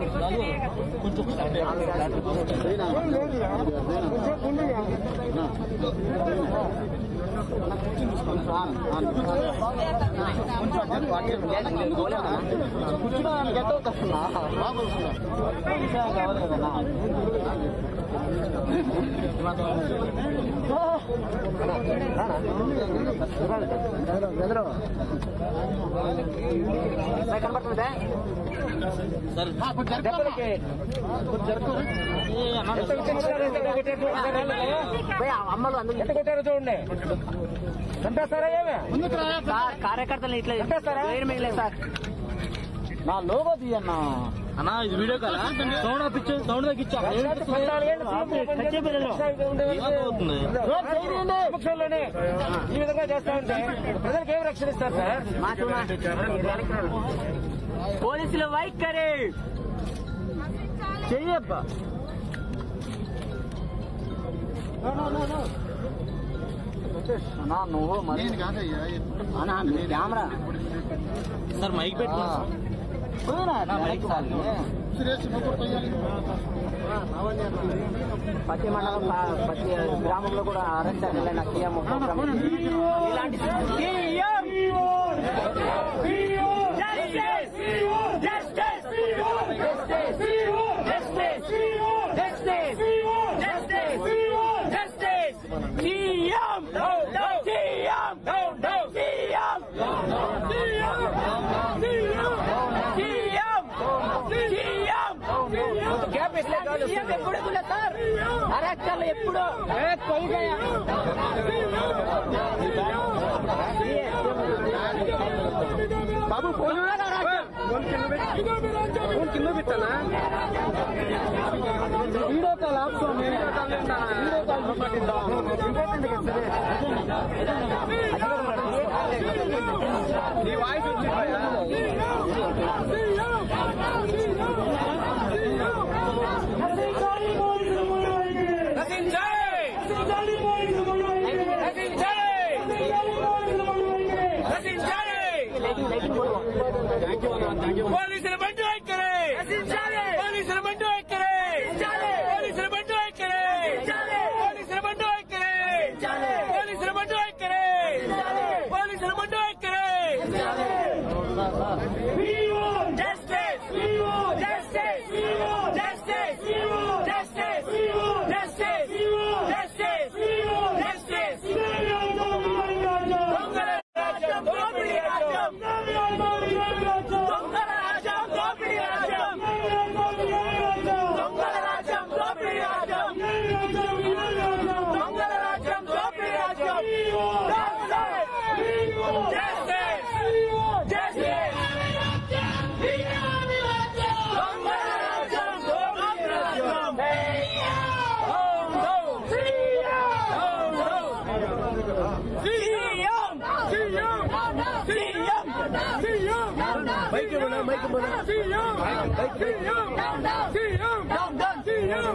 我跟你讲，我说不那样。అవుతున్నా కావాలి కదన్నా కనబడుతుందా అమ్మలు అందుకు ఎంత కొట్టారో చూడండి. చంపేస్తారా? సార్ కార్యకర్తలు ఇట్లా సార్. నా లోగో తీయన్నా. అన్నా ఇది వీడియో కదా? సౌండ్ పిచ్చు సౌండ్ తగ్గించా పక్షంలోనే ఈ విధంగా చేస్తా ఉంటే ప్రజలకు ఏం రక్షణ ఇస్తారు సార్? పోలీసులు వైఖరి చెయ్యప్ప అన్నా నువ్వు అన్నా కెమెరా. సార్ మైక్ పెట్టు మైక్ ప్రతి మండలం ప్రతి గ్రామంలో కూడా అరెస్ట్ సీఎం ప్రోగ్రామ్ ఇలాంటి ఎప్పుడు సార్? అరెస్టాలు ఎప్పుడు? బాబు ఫోన్ కింద పెట్టానా? వీడియో కాల్ ఆపుకోండి వీడియో కాల్ నీ వాయిస్ వచ్చిపోయా We are మైక్ ఇవ్వనా మైక్ ఇవ్వనా సీఎం మైక్ సీఎం సీఎం